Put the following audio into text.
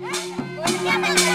诶我们家